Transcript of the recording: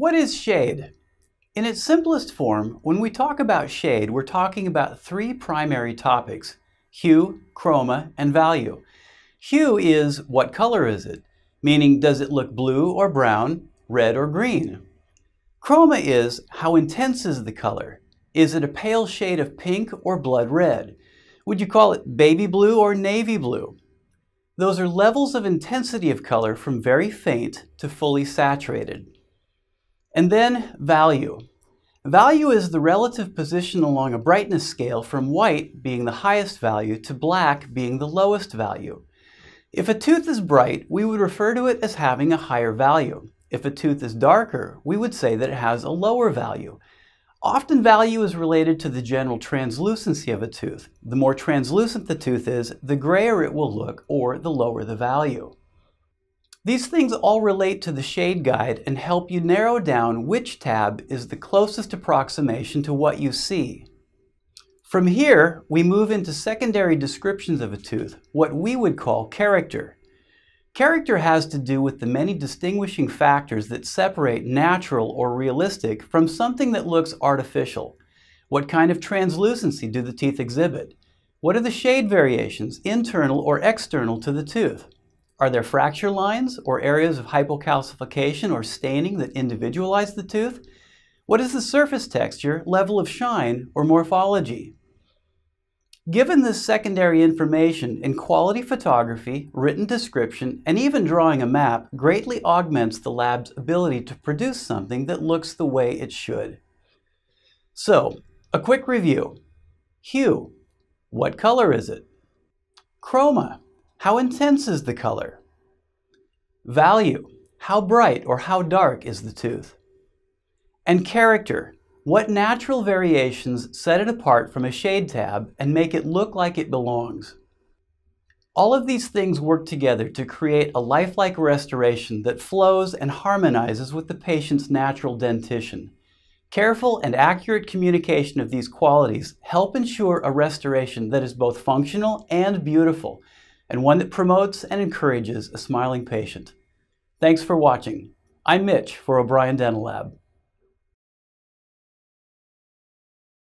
What is shade? In its simplest form, when we talk about shade, we're talking about three primary topics, hue, chroma, and value. Hue is what color is it, meaning does it look blue or brown, red or green. Chroma is how intense is the color. Is it a pale shade of pink or blood red? Would you call it baby blue or navy blue? Those are levels of intensity of color from very faint to fully saturated. And then value. Value is the relative position along a brightness scale from white being the highest value to black being the lowest value. If a tooth is bright, we would refer to it as having a higher value. If a tooth is darker, we would say that it has a lower value. Often value is related to the general translucency of a tooth. The more translucent the tooth is, the grayer it will look or the lower the value. These things all relate to the shade guide and help you narrow down which tab is the closest approximation to what you see. From here, we move into secondary descriptions of a tooth, what we would call character. Character has to do with the many distinguishing factors that separate natural or realistic from something that looks artificial. What kind of translucency do the teeth exhibit? What are the shade variations, internal or external to the tooth? Are there fracture lines or areas of hypocalcification or staining that individualize the tooth? What is the surface texture, level of shine, or morphology? Given this secondary information in quality photography, written description, and even drawing a map greatly augments the lab's ability to produce something that looks the way it should. So, a quick review. Hue. What color is it? Chroma. How intense is the color? Value. How bright or how dark is the tooth? And character. What natural variations set it apart from a shade tab and make it look like it belongs? All of these things work together to create a lifelike restoration that flows and harmonizes with the patient's natural dentition. Careful and accurate communication of these qualities help ensure a restoration that is both functional and beautiful, and one that promotes and encourages a smiling patient. Thanks for watching. I'm Mitch for O'Brien Dental Lab.